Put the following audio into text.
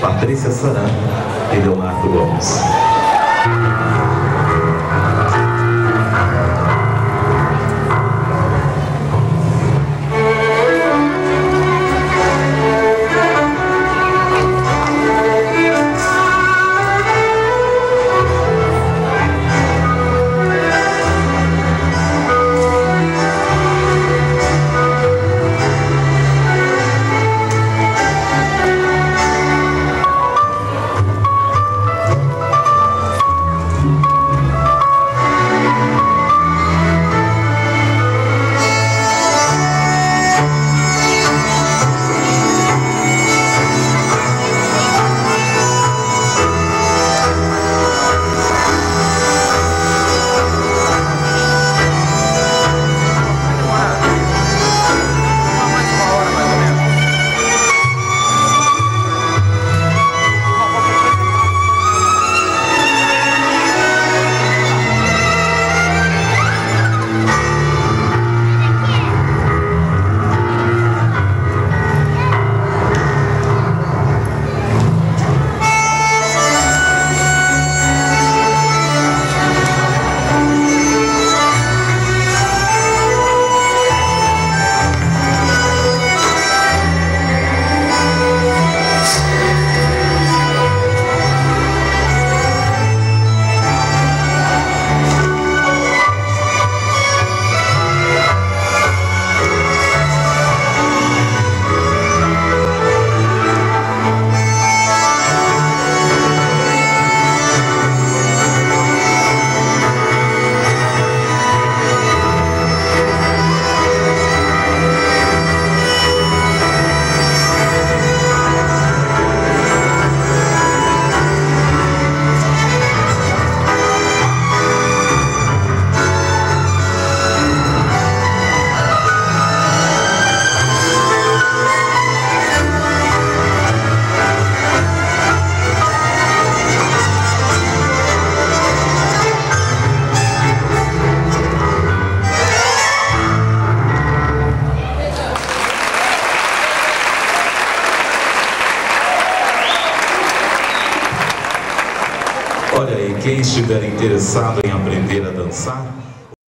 Patrícia Saran e Leonardo Gomes. Olha aí, quem estiver interessado em aprender a dançar,